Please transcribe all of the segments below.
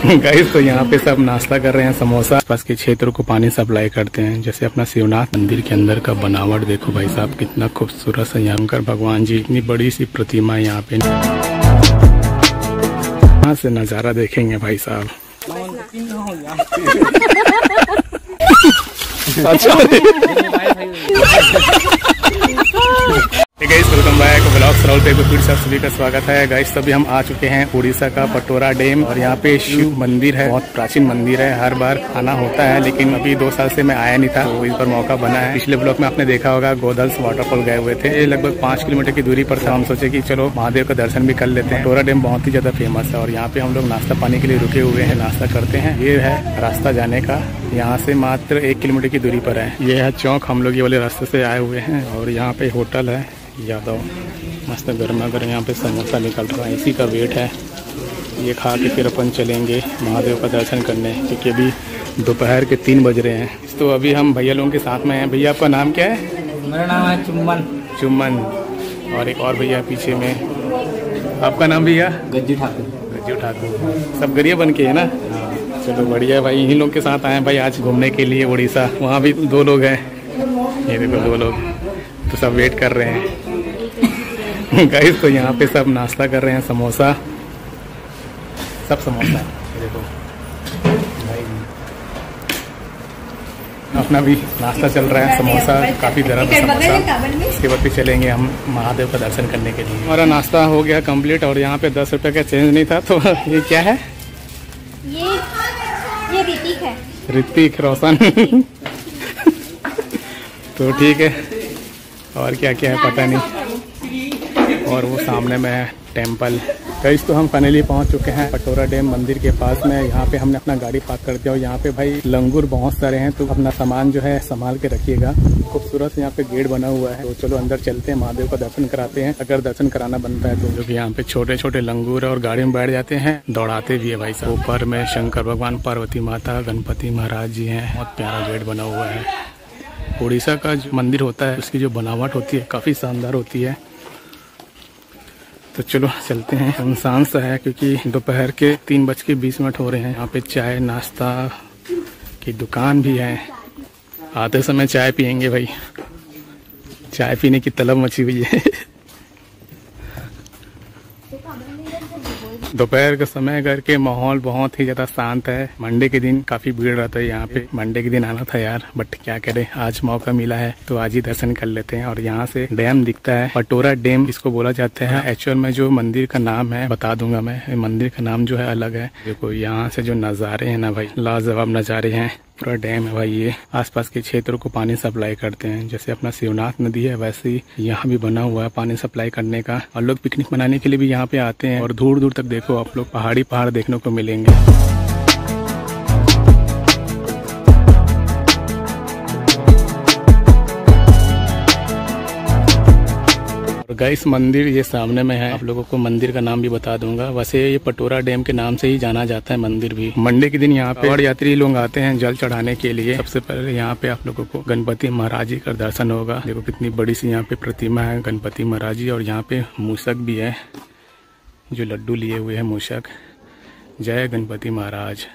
Guys तो यहाँ पे सब नाश्ता कर रहे हैं समोसा। पास के क्षेत्र को पानी सप्लाई करते हैं। जैसे अपना शिवनाथ मंदिर के अंदर का बनावट देखो भाई साहब कितना खूबसूरत है यहाँ भगवान जी इतनी बड़ी सी प्रतिमा है यहाँ पे। यहाँ से नज़ारा देखेंगे भाई साहब। अच्छा गाइस वेलकम बैक पे फिर से सभी का स्वागत है। गाइस तभी हम आ चुके हैं उड़ीसा का पटोरा डैम और यहाँ पे शिव मंदिर है। बहुत प्राचीन मंदिर है। हर बार आना होता है, लेकिन अभी दो साल से मैं आया नहीं था तो इस बार मौका बना है। पिछले ब्लॉक में आपने देखा होगा, गोदल्स वाटरफॉल गए हुए थे। ये लगभग पाँच किलोमीटर की दूरी पर था। हम सोचे की चलो महादेव का दर्शन भी कर लेते हैं। पटोरा डैम बहुत ही ज़्यादा फ़ेमस है और यहाँ पे हम लोग नाश्ता पानी के लिए रुके हुए हैं। नाश्ता करते हैं। ये है रास्ता जाने का। यहाँ से मात्र एक किलोमीटर की दूरी पर है। ये है चौक। हम लोग ये वाले रास्ते से आए हुए हैं और यहाँ पे होटल है यादव। मस्त गर्मा गर्म यहाँ पे समोसा निकल रहा है इसी का वेट है। ये खा के फिर अपन चलेंगे महादेव का दर्शन करने क्योंकि अभी दोपहर के तीन बज रहे हैं। तो अभी हम भैया लोगों के साथ में हैं। भैया आपका नाम क्या है? मेरा नाम है चुम्बन। चुम्बन। और एक और भैया पीछे में। आपका नाम भैया? गज्जू ठाकुर। गज्जू ठाकुर। सब गरिया बन के है ना? चलो बढ़िया भाई। इन्हीं लोग के साथ आए हैं भाई आज घूमने के लिए उड़ीसा। वहाँ भी दो लोग हैं। ये देखो दो लोग। तो सब वेट कर रहे हैं। गाइस तो यहाँ पे सब नाश्ता कर रहे हैं समोसा। सब समोसा है। देखो अपना भी नाश्ता चल रहा है समोसा काफ़ी दरा था समोसा। इसके बाद भी चलेंगे हम महादेव का दर्शन करने के लिए। हमारा नाश्ता हो गया कंप्लीट और यहाँ पे दस रुपये का चेंज नहीं था तो ये क्या है? ये ये ऋतिक है। ऋतिक रोशन। तो ठीक है। और क्या क्या है पता नहीं। और वो सामने में है टेंपल कई तो हम फाइनली पहुँच चुके हैं पटोरा डैम मंदिर के पास में। यहाँ पे हमने अपना गाड़ी पार्क कर दिया और यहाँ पे भाई लंगूर बहुत सारे हैं तो अपना सामान जो है संभाल के रखिएगा। खूबसूरत यहाँ पे गेट बना हुआ है। तो चलो अंदर चलते हैं, महादेव का दर्शन कराते हैं। अगर दर्शन कराना बनता है तो। जो यहाँ पे छोटे छोटे लंगूर और गाड़ी में बैठ जाते हैं, दौड़ाते भी है भाई साहब। ऊपर में शंकर भगवान, पार्वती माता, गणपति महाराज जी हैं। बहुत प्यारा गेट बना हुआ है। उड़ीसा का जो मंदिर होता है, उसकी जो बनावट होती है, काफ़ी शानदार होती है। तो चलो, चलते हैं। इंसान सा है क्योंकि दोपहर के तीन बज के बीस मिनट हो रहे हैं। यहाँ पे चाय नाश्ता की दुकान भी है। आते समय चाय पियेंगे भाई। चाय पीने की तलब मची हुई है। दोपहर का समय करके माहौल बहुत ही ज़्यादा शांत है। मंडे के दिन काफ़ी भीड़ रहता है यहाँ पे। मंडे के दिन आना था यार बट क्या करे? आज मौका मिला है तो आज ही दर्शन कर लेते हैं। और यहाँ से डैम दिखता है, पटोरा डैम इसको बोला जाता है। एक्चुअल में जो मंदिर का नाम है, बता दूँगा मैं। मंदिर का नाम जो है अलग है। देखो, यहाँ से जो नज़ारे है ना भाई, लाजवाब नज़ारे हैं। पूरा डैम है भाई, ये आसपास के क्षेत्रों को पानी सप्लाई करते हैं। जैसे अपना शिवनाथ नदी है, वैसे ही यहाँ भी बना हुआ है पानी सप्लाई करने का। और लोग पिकनिक मनाने के लिए भी यहाँ पे आते हैं। और दूर दूर तक देखो आप लोग पहाड़ी पहाड़ देखने को मिलेंगे। गाइस मंदिर ये सामने में है। आप लोगों को मंदिर का नाम भी बता दूँगा। वैसे ये पटोरा डैम के नाम से ही जाना जाता है मंदिर भी। मंडे के दिन यहाँ पे और यात्री लोग आते हैं जल चढ़ाने के लिए। सबसे पहले यहाँ पे आप लोगों को गणपति महाराज जी का दर्शन होगा। देखो कितनी बड़ी सी यहाँ पे प्रतिमा है गणपति महाराज जी। और यहाँ पे मूसक भी है जो लड्डू लिए हुए है मूसक जय गणपति महाराज।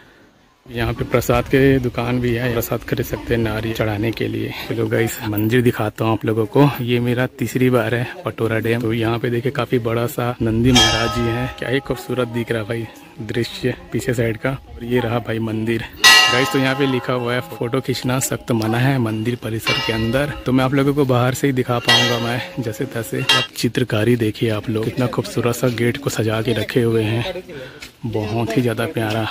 यहाँ पे प्रसाद के दुकान भी है। प्रसाद खरीद सकते हैं नारी चढ़ाने के लिए। चलो गई मंदिर दिखाता हूँ आप लोगों को। ये मेरा तीसरी बार है, पटोरा डैम। तो यहाँ पे देखे काफ़ी बड़ा सा नंदी महाराज जी है। क्या ही खूबसूरत दिख रहा भाई दृश्य पीछे साइड का। और ये रहा भाई मंदिर। गाइस तो यहाँ पे लिखा हुआ है फ़ोटो खींचना सख्त मना है मंदिर परिसर के अंदर। तो मैं आप लोगों को बाहर से ही दिखा पाऊँगा मैं, जैसे तैसे। अब चित्रकारी देखिए आप लोग इतना खूबसूरत सा गेट को सजा के रखे हुए हैं। बहुत ही ज़्यादा प्यारा।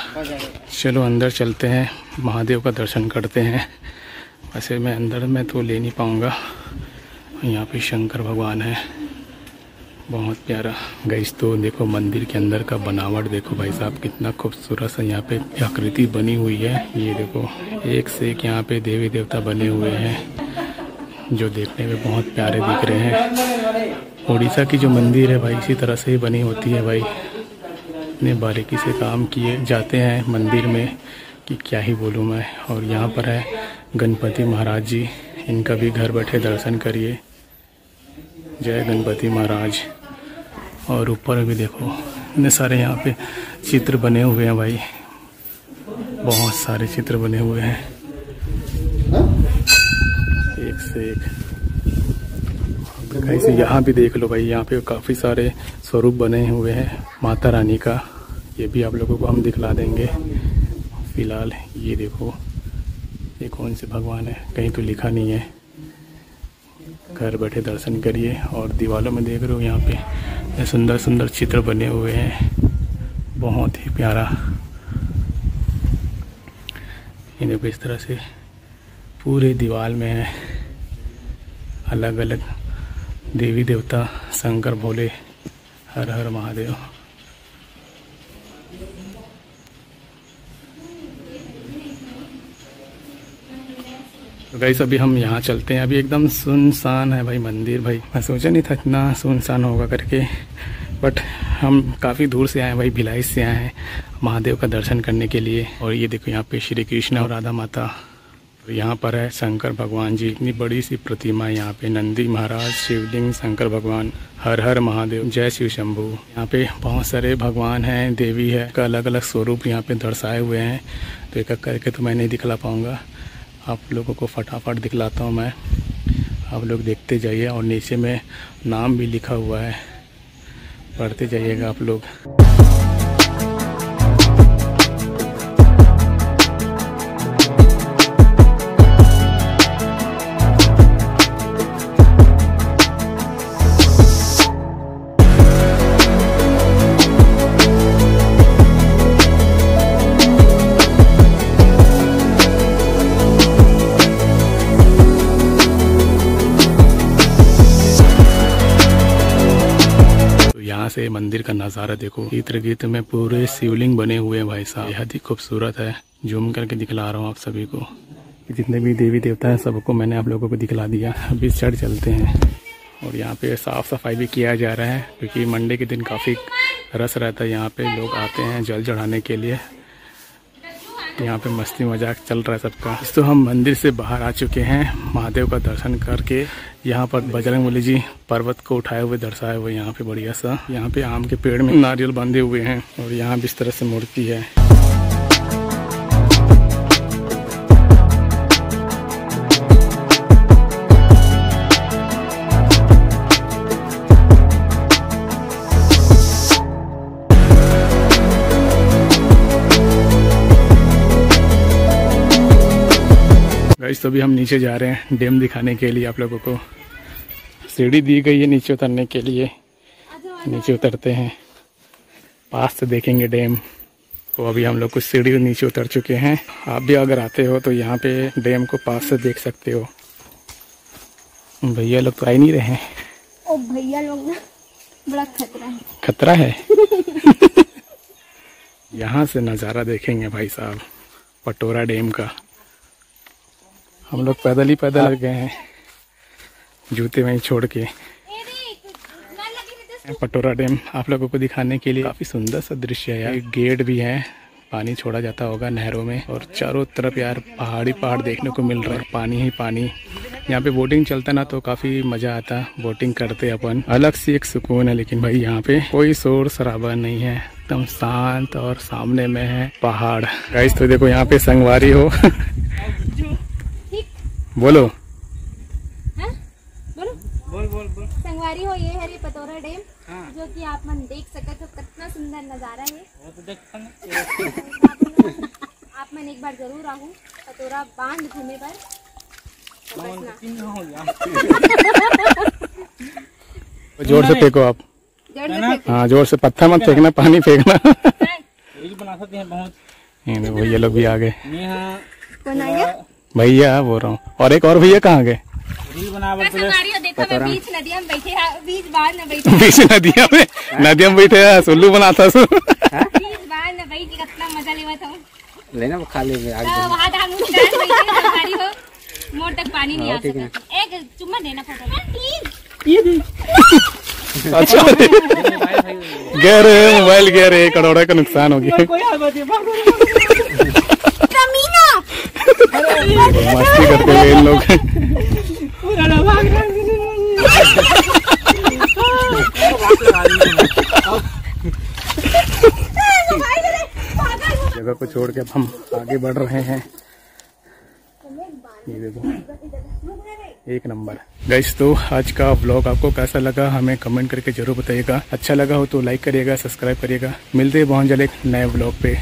चलो अंदर चलते हैं, महादेव का दर्शन करते हैं। वैसे मैं अंदर, में तो ले नहीं पाऊँगा। यहाँ पे शंकर भगवान है। बहुत प्यारा। गई तो देखो मंदिर के अंदर का बनावट देखो भाई साहब, कितना खूबसूरत सा यहाँ पे आकृति बनी हुई है। ये देखो, एक से एक यहाँ पे देवी देवता बने हुए हैं, जो देखने में बहुत प्यारे दिख रहे हैं। उड़ीसा की जो मंदिर है भाई, इसी तरह से ही बनी होती है भाई। इतने बारीकी से काम किए जाते हैं मंदिर में, कि क्या ही बोलूँ मैं। और यहाँ पर है गणपति महाराज जी, इनका भी घर बैठे दर्शन करिए। जय गणपति महाराज। और ऊपर भी देखो, इतने सारे यहाँ पे चित्र बने हुए हैं भाई। बहुत सारे चित्र बने हुए हैं। एक से एक। कैसे यहाँ भी देख लो भाई, यहाँ पे काफ़ी सारे स्वरूप बने हुए हैं। माता रानी का, ये भी आप लोगों को हम दिखला देंगे। फ़िलहाल ये देखो, ये कौन से भगवान है? कहीं तो लिखा नहीं है। घर बैठे दर्शन करिए और दीवारों में देख रहे हो यहाँ पे सुंदर सुंदर चित्र बने हुए हैं। बहुत ही प्यारा। ये देखो इस तरह से पूरे दीवार में है। अलग अलग देवी देवता, शंकर, भोले हर हर महादेव। गई अभी हम यहाँ चलते हैं। अभी एकदम सुनसान है भाई मंदिर, भाई। मैं सोचा नहीं था इतना सुनसान होगा करके बट हम काफ़ी दूर से आए हैं भाई, भिलाई से आए हैं महादेव का दर्शन करने के लिए। और ये देखो यहाँ पे श्री कृष्ण और राधा माता। यहाँ पर है शंकर भगवान जी। इतनी बड़ी सी प्रतिमा यहाँ पे। नंदी महाराज, शिवलिंग, शंकर भगवान, हर हर महादेव। जय शिव शंभु। यहाँ पे बहुत सारे भगवान हैं, देवी है। का अलग अलग स्वरूप यहाँ पे दर्शाए हुए हैं। तो एक करके तो मैं नहीं दिखला पाऊँगा। आप लोगों को फटाफट दिखलाता हूँ मैं। आप लोग देखते जाइए और नीचे में नाम भी लिखा हुआ है। पढ़ते जाइएगा आप लोग। से मंदिर का नज़ारा देखो। इत्र गीत में पूरे शिवलिंग बने हुए हैं भाई साहब। बेहद ही खूबसूरत है। जूम करके दिखला रहा हूँ आप सभी को। जितने भी देवी देवता हैं सबको मैंने आप लोगों को दिखला दिया। अभी चढ़ चलते हैं। और यहाँ पे साफ़ सफ़ाई भी किया जा रहा है, क्योंकि मंडे के दिन काफ़ी रस रहता है। यहाँ पे लोग आते हैं जल चढ़ाने के लिए। यहाँ पे मस्ती मज़ाक चल रहा है सबका। तो हम मंदिर से बाहर आ चुके हैं, महादेव का दर्शन करके। यहाँ पर बजरंग जी पर्वत को उठाए हुए दर्शाए हुए यहाँ पे बढ़िया सा। यहाँ पे आम के पेड़ में नारियल बांधे हुए हैं और यहाँ भी इस तरह से मूर्ति है। गाइस तो अभी हम नीचे जा रहे हैं डैम दिखाने के लिए आप लोगों को। सीढ़ी दी गई है नीचे उतरने के लिए। नीचे उतरते हैं। पास से देखेंगे डैम। तो अभी हम लोग कुछ सीढ़ी नीचे उतर चुके हैं। आप भी अगर आते हो तो यहाँ पे डैम को पास से देख सकते हो। भैया लोग तो आ ही नहीं रहे हैं। ओ भैया लोग ना बड़ा खतरा है। खतरा है? यहाँ से नज़ारा देखेंगे भाई साहब पटोरा डैम का। हम लोग पैदल ही पैदल गए हैं। जूते वहीं छोड़ के। पटोरा डैम आप लोगों को दिखाने के लिए काफ़ी सुंदर सा दृश्य है यार। गेट भी है पानी छोड़ा जाता होगा नहरों में और चारों तरफ़ यार पहाड़ी पहाड़ देखने को मिल रहा है। पानी ही पानी। यहाँ पे बोटिंग चलता ना तो काफ़ी मज़ा आता। बोटिंग करते अपन। अलग से एक सुकून है लेकिन भाई यहाँ पे कोई शोर शराबा नहीं है। एकदम शांत और सामने में है पहाड़। गाइस तो देखो यहाँ पे संगवारी हो। बोलो। हैं? बोलो। बोल बोल बोल। संगवारी हो ये हरी पतोरा डैम हाँ। जो कि आप मन देख सकत हो कितना सुंदर नज़ारा है। वो तो देखता आप मन एक बार ज़रूर आहू पतोरा बाँध घूमे पर। तो हो ज़ोर से फेंको आप। हाँ ज़ोर से पत्थर मत फेंकना पानी फेंकना। बना सकते हैं बहुत। ये लोग भी आ गए यहाँ कौन आ गया भैया बोल रहा हूँ। और एक और भैया कहाँ गए? तो संगवारी हो देखो मैं बीच नदिया में बैठे हाँ, बीच बाढ़ में बैठे नदिया में? बैठे सुल्लू बनाता सु हूँ? लेना वो तो तक संगवारी हो मोर तक पानी नहीं आ सकता। एक चुम्मा देना फ़ोटो। प्लीज़ अच्छा। गया रे मोबाइल गया रे करोड़ा का नुकसान हो गया कोई आ गया भाग कमीना मस्ती करते हुए इन लोग। जगह को छोड़ के अब हम आगे बढ़ रहे हैं। ये देखो। एक नंबर। गैस तो आज का ब्लॉग आपको कैसा लगा, हमें कमेंट करके ज़रूर बताइएगा। अच्छा लगा हो तो लाइक करिएगा सब्सक्राइब करिएगा। मिलते हैं बहुत जल्द एक नए ब्लॉग पे।